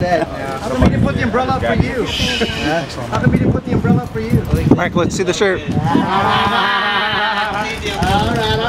How come we didn't put the umbrella up for you? How come we didn't put the umbrella up for you? Mark, let's see the shirt.